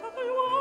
suffer you